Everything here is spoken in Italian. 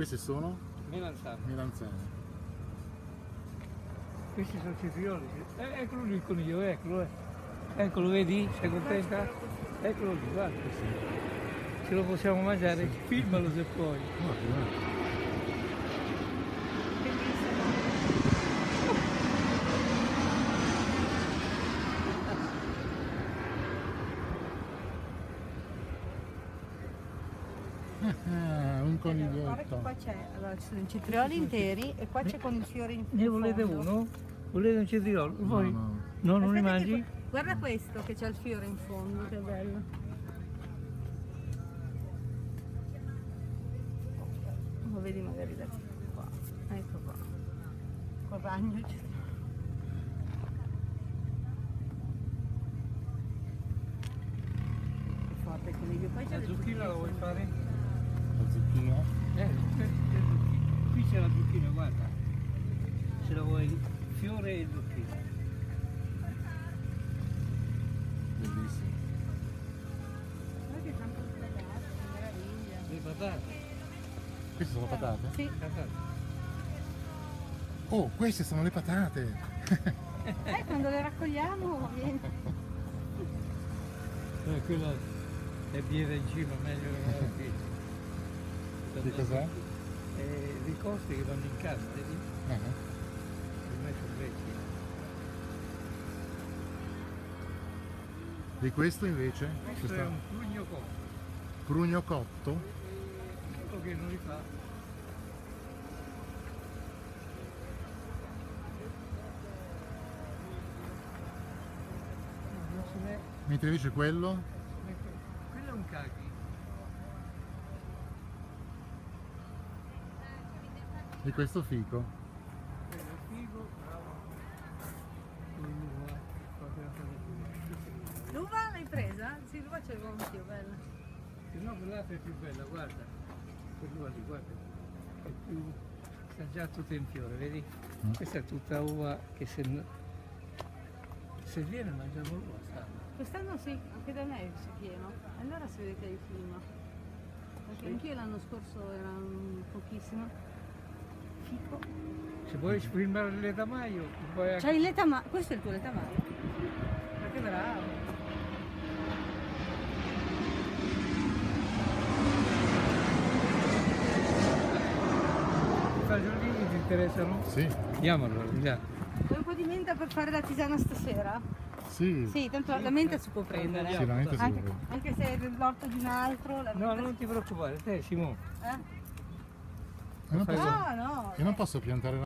Questi sono Melanzane. melanzane. Questi sono citrioli. Eh, eccolo lì il coniglio, eccolo. Eh. Eccolo, vedi? Sei contenta? Eccolo lì, guarda. Ce lo possiamo mangiare, filmalo se puoi. Ah, un Guarda che coniglietto. qua c'è, allora ci sono i citrioli interi e qua c'è con il fiore in Ne volete fondo. uno? Volete un citriolo? Voi? no. No, non li che mangi? que- Guarda questo che c'è il fiore in fondo, che bello. Lo vedi magari da qua. Ecco qua. Col ragno il citriolo. Che forte coniglio. Poi c'è La le zucchina la vuoi fare? La zucchina? Eh, questa è la zucchina. Qui c'è la zucchina, guarda. Se la vuoi, fiore e zucchina. Bellissimo. Guarda che tanto spiegato, che meraviglia. Le patate. Queste sono patate? Sì. Patate. Oh, queste sono le patate! Eh, quando le raccogliamo viene. Eh, quella è bieve in cima, meglio che qui. Che cos'è? Eh, le coste che vanno in casa, vedi? Ah, Ormai Di questo invece? Questo è Questo un prugno cotto, prugno cotto? quello che non li fa. Mentre invece quello? Quello è un cacchi. E questo fico? Quello è figo, bravo. L'uva, l'hai presa? Sì, l'uva ce l'avevo anch'io, bella. Se no quell'altra è più bella, guarda. Quell'uva lì, guarda. È più... sta già tutta in fiore, vedi? Mm. Questa è tutta uva che se... Se viene mangiamo l'uva, sta. Quest'anno sì, anche da me si è pieno. Allora si vede che hai il clima. Perché Sì. anch'io l'anno scorso era un pochissimo. Fico. Se vuoi esprimere le tamaio, puoi. C'hai il letamaio. Questo è il tuo letamaio? Ma che bravo. Fagiolini ti interessano? Sì. Andiamo allora, andiamo. Vuoi un po' di menta per fare la tisana stasera? Sì. Sì, tanto la menta si può prendere. Sì, la mente si Anche, vuole. anche se è l'orto di un altro, la No, menta non ti preoccupare, te Simone. si- eh? E non posso, Ah, no. e non posso piantare